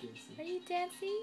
dancing. Are you dancing?